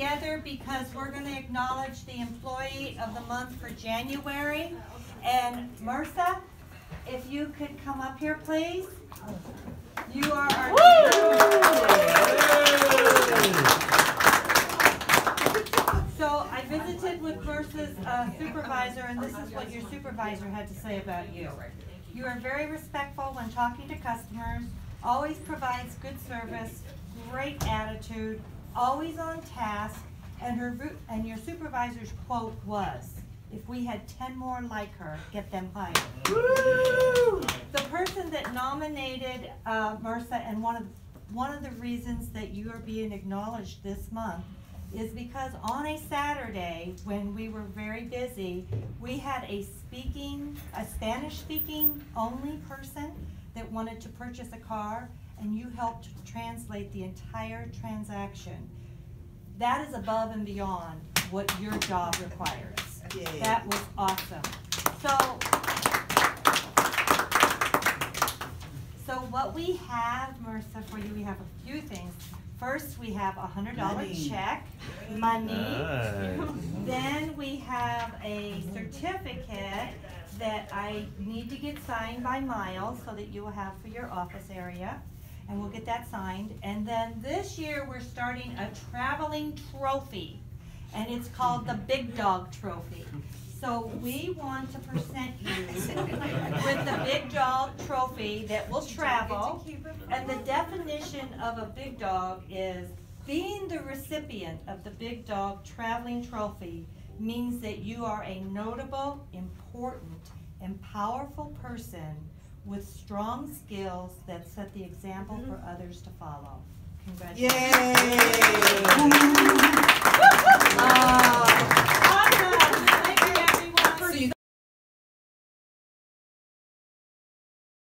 together because we're gonna acknowledge the employee of the month for January. And Marissa, if you could come up here, please. You are our. So I visited with Marissa's uh, supervisor, and this is what your supervisor had to say about you. You are very respectful when talking to customers, always provides good service, great attitude, always on task, and her, and your supervisor's quote was, if we had ten more like her, get them hired. The person that nominated, uh, Marissa, and one of, one of the reasons that you are being acknowledged this month is because on a Saturday, when we were very busy, we had a speaking, a Spanish-speaking only person that wanted to purchase a car, and you helped translate the entire transaction. That is above and beyond what your job requires. That was awesome. So, so what we have, Marissa, for you, we have a few things. First, we have a hundred dollar check, money. Nice. Then we have a certificate that I need to get signed by Miles so that you will have for your office area. And we'll get that signed. And then this year, we're starting a traveling trophy. And it's called the Big Dog Trophy. So we want to present you with the Big Dog Trophy that will travel. And the definition of a big dog is being the recipient of the Big Dog Traveling Trophy means that you are a notable, important, and powerful person with strong skills that set the example for mm-hmm. others to follow. Congratulations. Yay!